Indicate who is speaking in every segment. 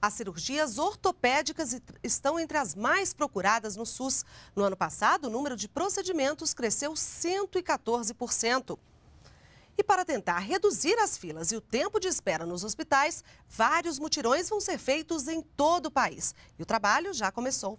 Speaker 1: As cirurgias ortopédicas estão entre as mais procuradas no SUS. No ano passado, o número de procedimentos cresceu 114%. E para tentar reduzir as filas e o tempo de espera nos hospitais, vários mutirões vão ser feitos em todo o país. E o trabalho já começou.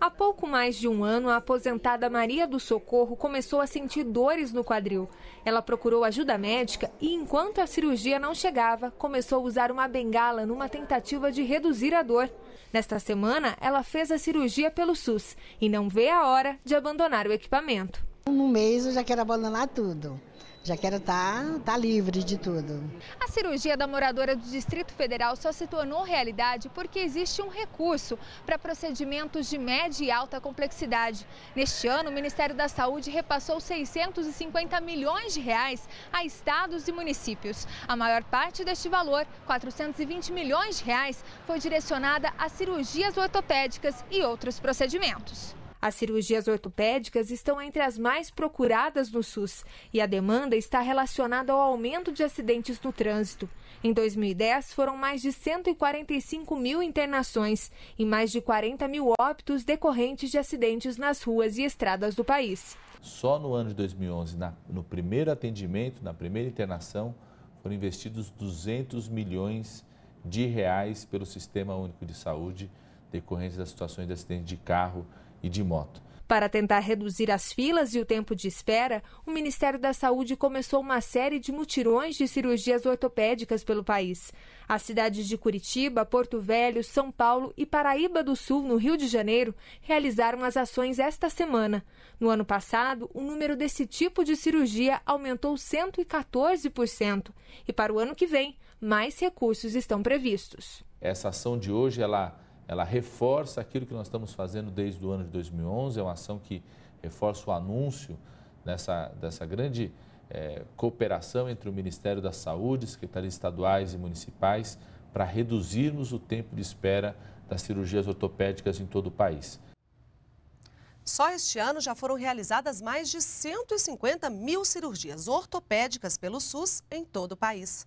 Speaker 2: Há pouco mais de um ano, a aposentada Maria do Socorro começou a sentir dores no quadril. Ela procurou ajuda médica e, enquanto a cirurgia não chegava, começou a usar uma bengala numa tentativa de reduzir a dor. Nesta semana, ela fez a cirurgia pelo SUS e não vê a hora de abandonar o equipamento.
Speaker 3: No mês eu já quero abandonar tudo. Já quero estar tá, tá livre de tudo.
Speaker 2: A cirurgia da moradora do Distrito Federal só se tornou realidade porque existe um recurso para procedimentos de média e alta complexidade. Neste ano, o Ministério da Saúde repassou 650 milhões de reais a estados e municípios. A maior parte deste valor, 420 milhões de reais, foi direcionada a cirurgias ortopédicas e outros procedimentos. As cirurgias ortopédicas estão entre as mais procuradas no SUS e a demanda está relacionada ao aumento de acidentes no trânsito. Em 2010, foram mais de 145 mil internações e mais de 40 mil óbitos decorrentes de acidentes nas ruas e estradas do país.
Speaker 4: Só no ano de 2011, na, no primeiro atendimento, na primeira internação, foram investidos 200 milhões de reais pelo Sistema Único de Saúde decorrentes das situações de acidente de carro e de moto.
Speaker 2: Para tentar reduzir as filas e o tempo de espera, o Ministério da Saúde começou uma série de mutirões de cirurgias ortopédicas pelo país. As cidades de Curitiba, Porto Velho, São Paulo e Paraíba do Sul, no Rio de Janeiro, realizaram as ações esta semana. No ano passado, o número desse tipo de cirurgia aumentou 114%. E para o ano que vem, mais recursos estão previstos.
Speaker 4: Essa ação de hoje, ela ela reforça aquilo que nós estamos fazendo desde o ano de 2011, é uma ação que reforça o anúncio dessa, dessa grande é, cooperação entre o Ministério da Saúde, secretarias estaduais e municipais, para reduzirmos o tempo de espera das cirurgias ortopédicas em todo o país.
Speaker 1: Só este ano já foram realizadas mais de 150 mil cirurgias ortopédicas pelo SUS em todo o país.